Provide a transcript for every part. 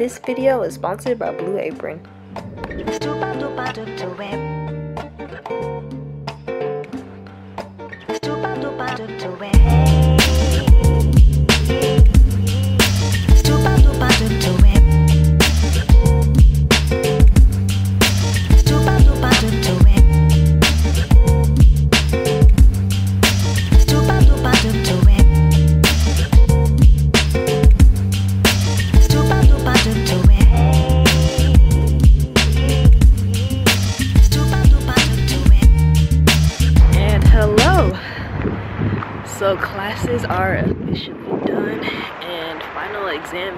This video is sponsored by Blue Apron.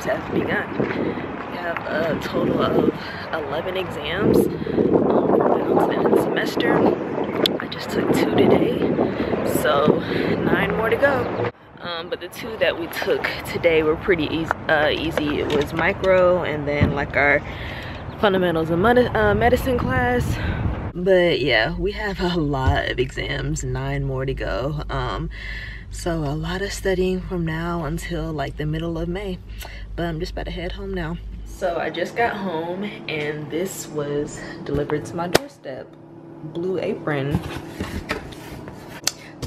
Have begun. We have a total of 11 exams um, the semester. I just took two today, so nine more to go. Um, but the two that we took today were pretty easy. Uh, easy. It was micro and then like our fundamentals of med uh, medicine class but yeah we have a lot of exams nine more to go um so a lot of studying from now until like the middle of may but i'm just about to head home now. So i just got home and this was delivered to my doorstep. Blue apron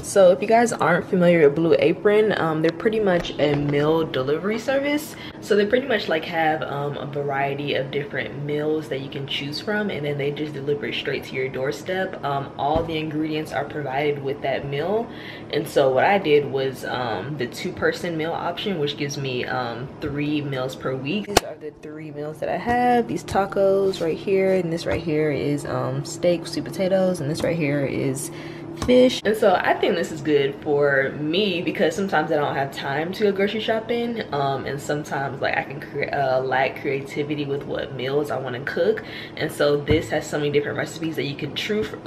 so if you guys aren't familiar with Blue Apron, um, they're pretty much a meal delivery service. So they pretty much like have um, a variety of different meals that you can choose from and then they just deliver it straight to your doorstep. Um, all the ingredients are provided with that meal. And so what I did was um, the two person meal option, which gives me um, three meals per week. These are the three meals that I have. These tacos right here and this right here is um, steak, sweet potatoes, and this right here is fish. And so i think this is good for me because sometimes i don't have time to go grocery shopping um, and sometimes like i can create uh, lack creativity with what meals i want to cook. And so this has so many different recipes that you can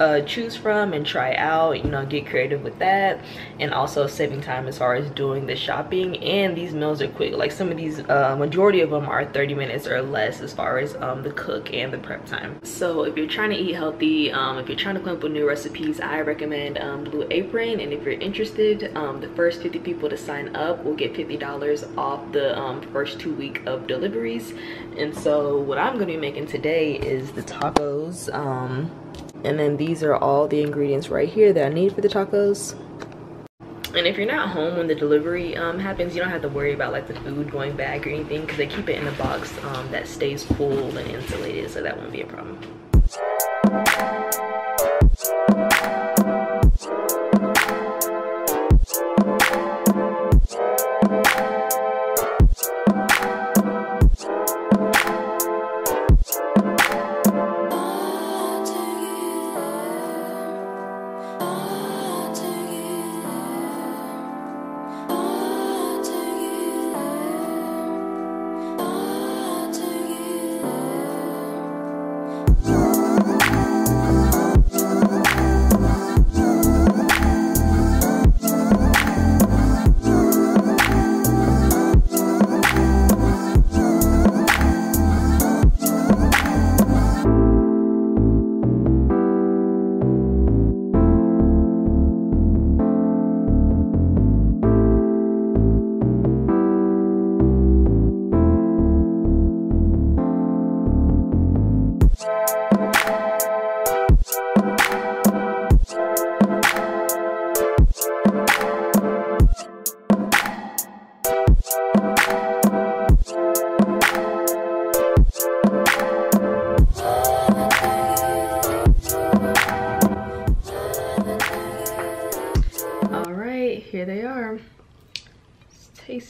uh, choose from and try out you know get creative with that. And also saving time as far as doing the shopping. And these meals are quick like some of these uh, majority of them are 30 minutes or less as far as um, the cook and the prep time. So if you're trying to eat healthy um, if you're trying to come up with new recipes i recommend um, Blue Apron. And if you're interested, um, the first 50 people to sign up will get $50 off the um, first two week of deliveries. And so what I'm gonna be making today is the tacos. Um, and then these are all the ingredients right here that I need for the tacos. And if you're not home when the delivery um, happens, you don't have to worry about like the food going bad or anything because they keep it in a box um, that stays cool and insulated, so that won't be a problem.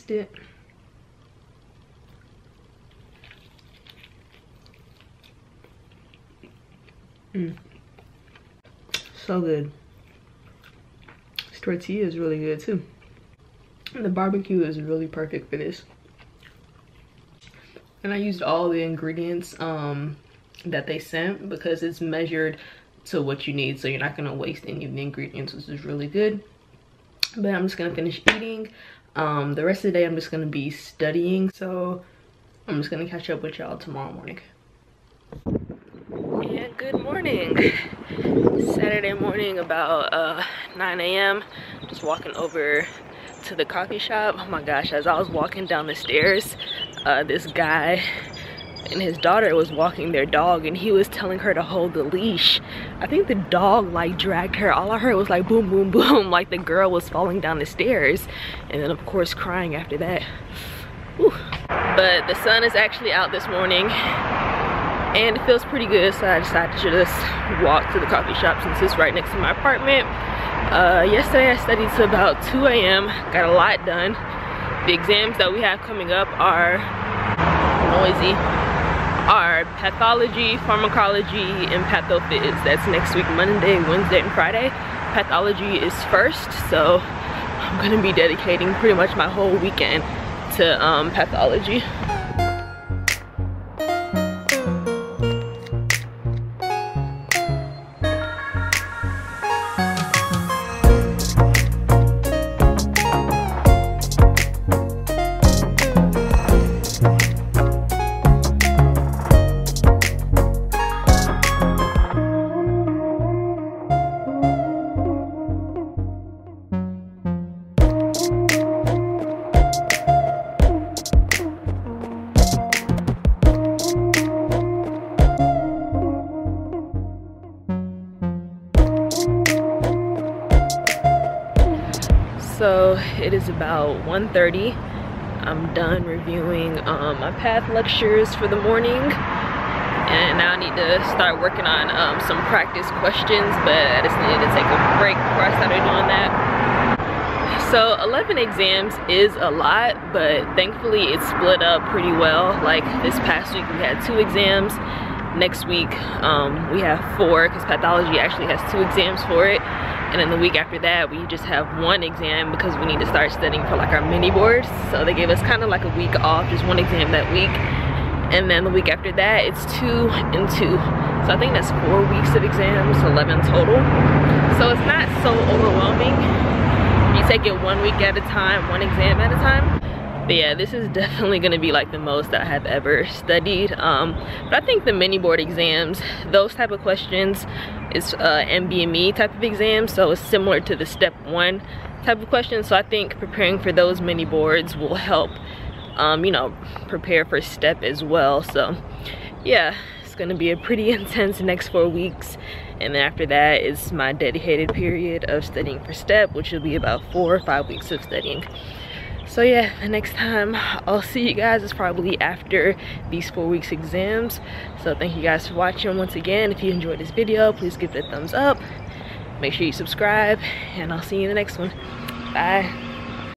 Taste it. Mm. So good. This tortilla is really good too. And the barbecue is really perfect for this. And I used all the ingredients um, that they sent because it's measured to what you need. So you're not gonna waste any of the ingredients, which is really good. But I'm just gonna finish eating. Um, the rest of the day I'm just gonna be studying. So I'm just gonna catch up with y'all tomorrow morning. And good morning. Saturday morning about uh, 9 a.m. Just walking over to the coffee shop. Oh my gosh, as I was walking down the stairs, uh, this guy and his daughter was walking their dog and he was telling her to hold the leash. I think the dog like dragged her. All i heard was like boom boom boom like the girl was falling down the stairs and then of course crying after that. Whew. but the sun is actually out this morning and it feels pretty good so i decided to just walk to the coffee shop since it's right next to my apartment. Uh, yesterday i studied to about 2 a.m got a lot done. The exams that we have coming up are noisy are pathology, pharmacology, and pathophys. That's next week, Monday, Wednesday, and Friday. Pathology is first, so I'm gonna be dedicating pretty much my whole weekend to um, pathology. It is about 1:30. i'm done reviewing um, my path lectures for the morning. And now i need to start working on um, some practice questions but i just needed to take a break before i started doing that. So 11 exams is a lot but thankfully it's split up pretty well. Like this past week we had two exams. Next week um, we have four because pathology actually has two exams for it and then the week after that we just have one exam because we need to start studying for like our mini boards. So they gave us kind of like a week off just one exam that week. And then the week after that it's two and two. So i think that's four weeks of exams 11 total. So it's not so overwhelming. You take it one week at a time one exam at a time. But yeah this is definitely going to be like the most that i have ever studied. Um, but i think the mini board exams those type of questions is uh, NBME type of exam, so it's similar to the step one type of question. So I think preparing for those mini boards will help, um, you know, prepare for step as well. So yeah, it's gonna be a pretty intense next four weeks. And then after that is my dedicated period of studying for step, which will be about four or five weeks of studying so yeah the next time i'll see you guys. Is probably after these four weeks exams. So thank you guys for watching once again. If you enjoyed this video please give it a thumbs up. Make sure you subscribe and i'll see you in the next one. Bye